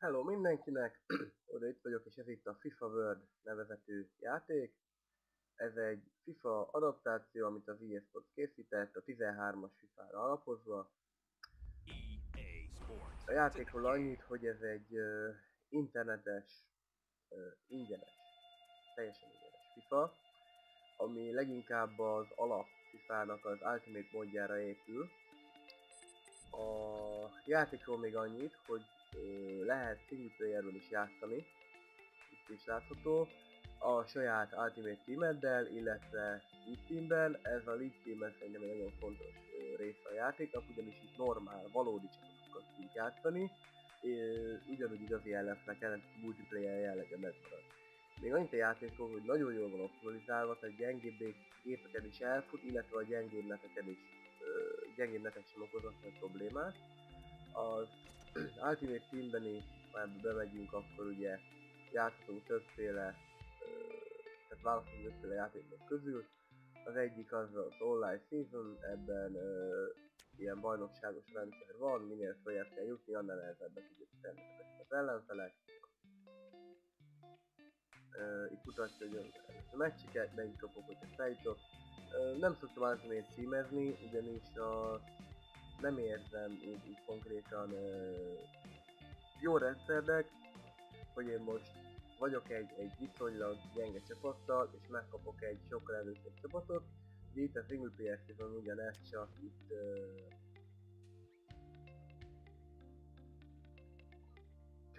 Hello mindenkinek! Oda itt vagyok, és ez itt a FIFA World nevezetű játék. Ez egy FIFA adaptáció, amit az EA Sports készített, a 13-as FIFA-ra alapozva. A játékról annyit, hogy ez egy uh, internetes, uh, ingyenes, teljesen ingyenes FIFA, ami leginkább az alap FIFA-nak az Ultimate módjára épül. A játékról még annyit, hogy lehet single playerről is játszani, itt is látható, a saját Ultimate Teameddel, illetve League Teamben, ez a League Team szerintem egy nagyon fontos része a játéknak, ugyanis itt normál, valódi csapatokat tudunk játszani, ugyanúgy igazi ellenfelek ellen multiplayer jellege megmarad. Még annyit a játékról, hogy nagyon jól van optimalizálva, tehát gyengébb gépeken is elfut, illetve a gyengébb is, gyengébb netek sem okozott problémát. Az Ultimate Teamben is, már bemegyünk, akkor ugye játszhatunk többféle, tehát választunk többféle játékok közül. Az egyik az az Online Season, ebben ö, ilyen bajnokságos rendszer van, minél följebb kell jutni, annál nehezebben tudjuk természetesen az ellenfelek. Ö, itt mutatja, hogy a meccseket, mennyit kapok, hogyha feljutok. Nem szoktam Ultimate címezni, ugyanis a nem érzem úgy, úgy konkrétan jó rendszernek, hogy én most vagyok egy, egy viszonylag gyenge csapattal, és megkapok egy sokkal erősebb csapatot. Ugye itt a single player season ugyanez, csak itt ö,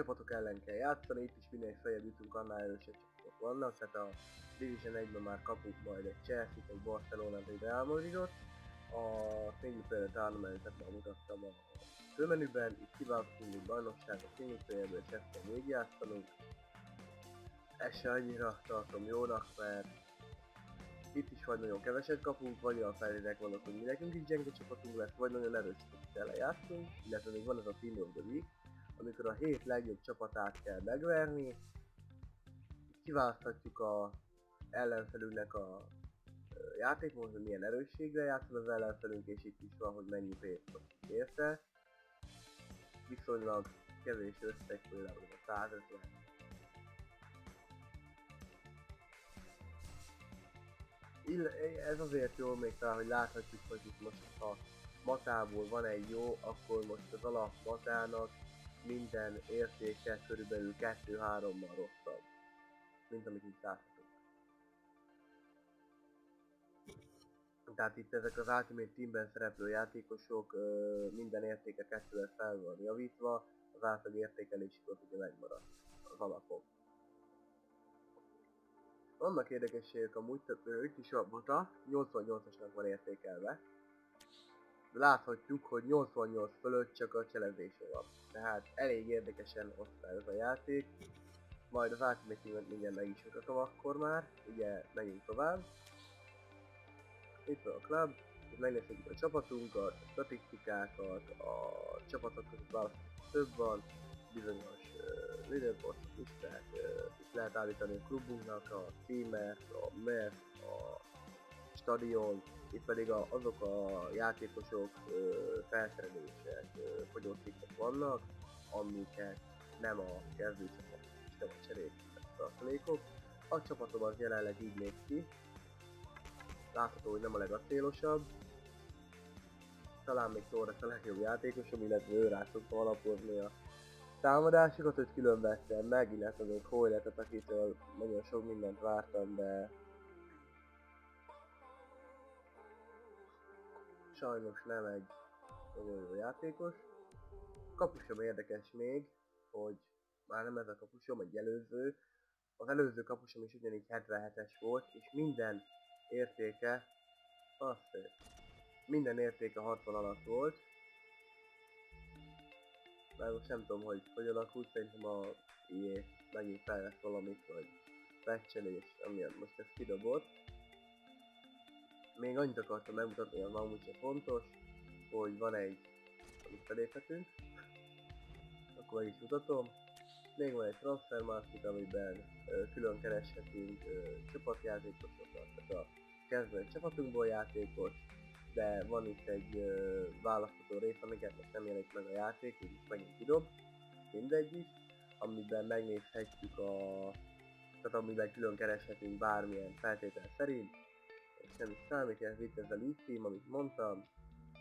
csapatok ellen kell játszani, itt is minél feljebb jutunk, annál erősebb csapatok vannak, tehát a Division 1-ben már kapunk majd egy Chelsea-t, egy Barcelona-t, egy Real Madridot, a single player tournamentet már mutattam a főmenüben, itt kiválasztunk egy bajnokság a single playerből, és ezt kell végigjátszanunk. Ez se annyira tartom jónak, mert itt is vagy nagyon keveset kapunk, vagy olyan feltételek vannak, hogy mi nekünk is gyenge csapatunk lesz, vagy nagyon erős csapatot játszunk, illetve még van ez a Team of the Week, amikor a 7 legjobb csapatát kell megverni. Kiválaszthatjuk a ellenfelünknek a játékmód, hogy milyen erősségre játszol az ellenfelünk, és itt is van, hogy mennyi pénzt érte. Viszonylag kevés összeg, például a 150 ez azért jó még talán, hogy láthatjuk, hogy itt most ha matából van egy jó, akkor most az alap matának minden értéke körülbelül 2-3-mal rosszabb, mint amit itt láthatunk. Tehát itt ezek az Ultimate Teamben szereplő játékosok ö, minden értéke kettővel fel van javítva, az átlag értékelésük ott ugye megmarad az alapok. Vannak érdekességek amúgy, tehát itt is a bota 88-asnak van értékelve. Láthatjuk, hogy 88 fölött csak a cselezése van. Tehát elég érdekesen osztály ez a játék. Majd az Ultimate mindjárt meg is mutatom akkor már. Ugye megyünk tovább itt van a club, itt megnézhetjük a csapatunkat, a statisztikákat, a csapatok között több van, bizonyos uh, leaderboard listát, uh, itt lehet állítani a klubunknak, a címet, a map, a stadion, itt pedig a, azok a játékosok uh, felszerelések, fogyócikek vannak, amiket nem a kezdőcsapat és nem a cserék tartalékok. A csapatom az jelenleg így néz ki, látható, hogy nem a legacélosabb. Talán még Torres a legjobb játékosom, illetve ő rá szokta alapozni a támadásokat, hogy külön vettem meg, illetve még Hoyletet, akitől nagyon sok mindent vártam, de sajnos nem egy nagyon jó játékos. Kapusom érdekes még, hogy már nem ez a kapusom, egy előző. Az előző kapusom is ugyanígy 77-es volt, és minden értéke, azt minden értéke 60 alatt volt. Már most nem tudom, hogy hogy alakult, szerintem a IE megint fejlesz valamit, vagy patchelés, amilyen most ez kidobott. Még annyit akartam megmutatni, hogy amúgy sem fontos, hogy van egy, amit feléphetünk. Akkor meg is mutatom. Még van egy transfer market, amiben ö, külön kereshetünk ö, csapatjátékosokat, tehát a kezdve csapatunkból játékos, de van itt egy ö, választható rész, amiket most nem jelenik meg a játék, így megint kidob, mindegy is. amiben megnézhetjük a... Tehát amiben külön kereshetünk bármilyen feltétel szerint. Is számít, ez itt ez a lead amit mondtam.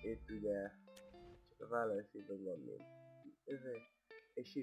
Itt ugye csak a vállalásében van még. Ezért. És itt